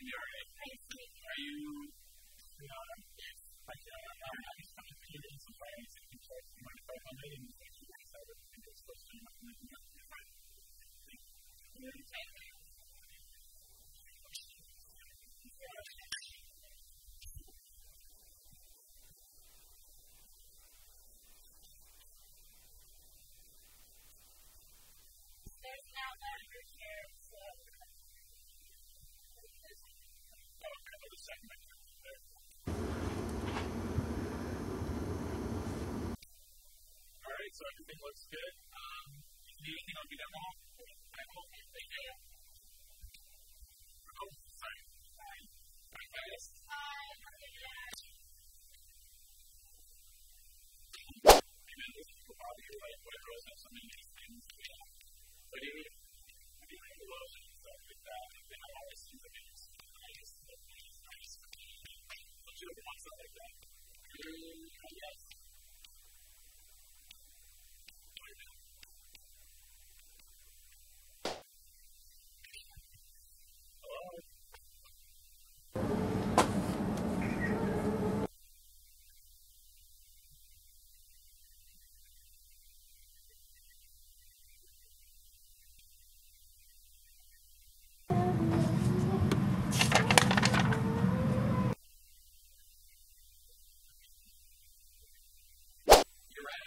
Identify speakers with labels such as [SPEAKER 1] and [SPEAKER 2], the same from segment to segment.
[SPEAKER 1] I'm Yuri.
[SPEAKER 2] Nice to
[SPEAKER 1] All right, so everything looks good. Um, if you need anything, I'll be down the. I. Thank you. Oh, Mm,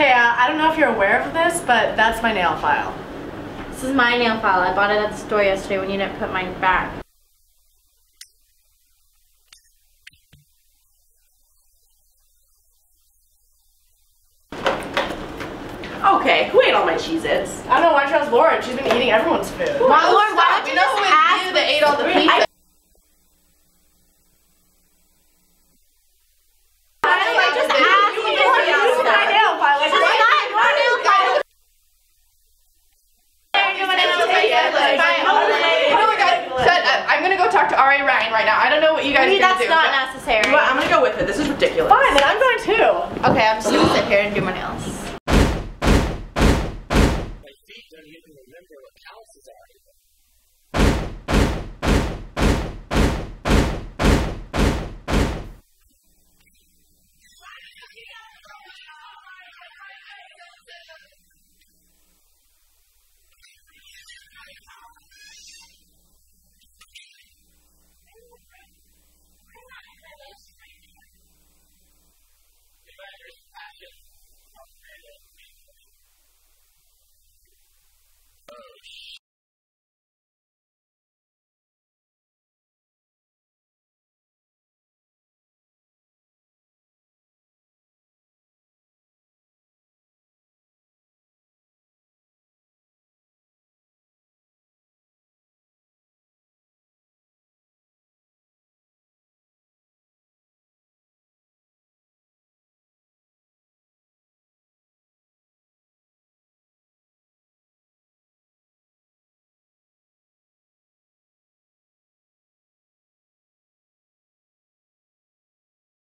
[SPEAKER 3] Okay, uh, I don't know if you're aware of this, but that's my nail file.
[SPEAKER 4] This is my nail file. I bought it at the store yesterday when you didn't put mine back.
[SPEAKER 5] Okay, who ate all my Cheez-Its?
[SPEAKER 3] I don't know why she has Lauren. She's been eating everyone's food.
[SPEAKER 4] Why, Lauren, why don't you
[SPEAKER 5] know Ryan right now. I don't know what you guys
[SPEAKER 4] Maybe that's
[SPEAKER 5] do.
[SPEAKER 4] not
[SPEAKER 5] but-
[SPEAKER 4] necessary.
[SPEAKER 5] What? I'm gonna go with it. This is ridiculous.
[SPEAKER 3] Fine, then I'm going too.
[SPEAKER 4] Okay, I'm just gonna sit here and do my nails.